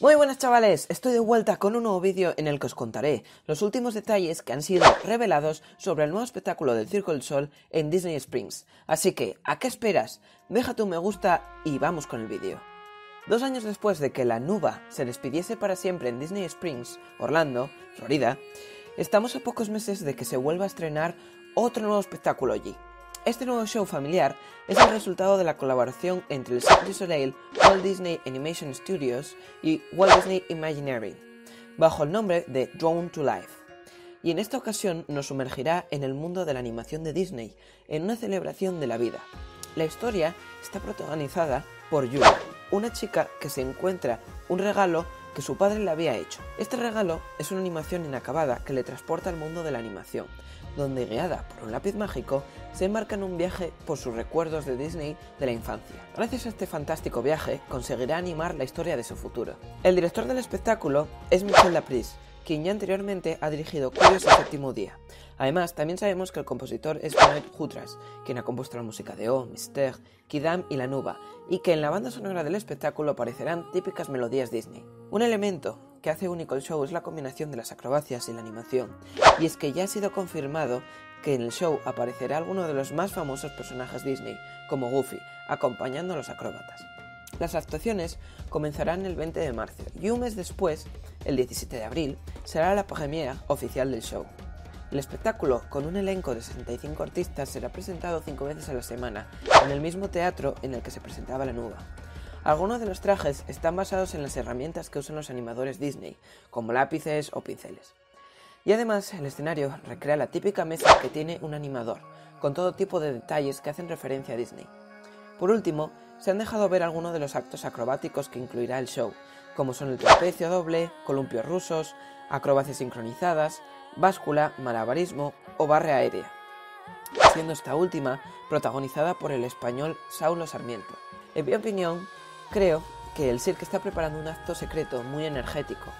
Muy buenas chavales, estoy de vuelta con un nuevo vídeo en el que os contaré los últimos detalles que han sido revelados sobre el nuevo espectáculo del Circo del Sol en Disney Springs. Así que, ¿a qué esperas? Déjate un me gusta y vamos con el vídeo. Dos años después de que la Nuba se despidiese para siempre en Disney Springs, Orlando, Florida, estamos a pocos meses de que se vuelva a estrenar otro nuevo espectáculo allí. Este nuevo show familiar es el resultado de la colaboración entre el Cirque du Walt Disney Animation Studios y Walt Disney Imagineering, bajo el nombre de Drawn to Life. Y en esta ocasión nos sumergirá en el mundo de la animación de Disney, en una celebración de la vida. La historia está protagonizada por Yuri, una chica que se encuentra un regalo que su padre le había hecho. Este regalo es una animación inacabada que le transporta al mundo de la animación, donde guiada por un lápiz mágico, se embarca en un viaje por sus recuerdos de Disney de la infancia. Gracias a este fantástico viaje, conseguirá animar la historia de su futuro. El director del espectáculo es Michel Laprise, quien ya anteriormente ha dirigido Curios el séptimo día. Además, también sabemos que el compositor es Benoit Jutras, quien ha compuesto la música de O, Mister, Kidam y La Nuba, y que en la banda sonora del espectáculo aparecerán típicas melodías Disney. Un elemento que hace único el show es la combinación de las acrobacias y la animación, y es que ya ha sido confirmado que en el show aparecerá alguno de los más famosos personajes Disney, como Goofy, acompañando a los acróbatas. Las actuaciones comenzarán el 20 de marzo y un mes después, el 17 de abril, será la premiere oficial del show. El espectáculo, con un elenco de 65 artistas, será presentado cinco veces a la semana en el mismo teatro en el que se presentaba la nuba. Algunos de los trajes están basados en las herramientas que usan los animadores Disney, como lápices o pinceles. Y además, el escenario recrea la típica mesa que tiene un animador, con todo tipo de detalles que hacen referencia a Disney. Por último, se han dejado ver algunos de los actos acrobáticos que incluirá el show, como son el trapecio doble, columpios rusos, acrobacias sincronizadas, báscula, malabarismo o barre aérea, siendo esta última protagonizada por el español Saulo Sarmiento. En mi opinión, Creo que el circo está preparando un acto secreto muy energético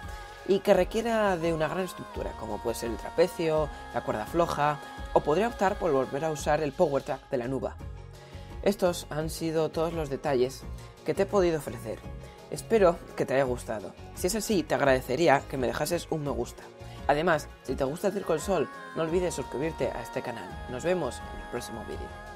y que requiera de una gran estructura, como puede ser el trapecio, la cuerda floja, o podría optar por volver a usar el power track de la nuba. Estos han sido todos los detalles que te he podido ofrecer. Espero que te haya gustado. Si es así, te agradecería que me dejases un me gusta. Además, si te gusta el Circo del Sol, no olvides suscribirte a este canal. Nos vemos en el próximo vídeo.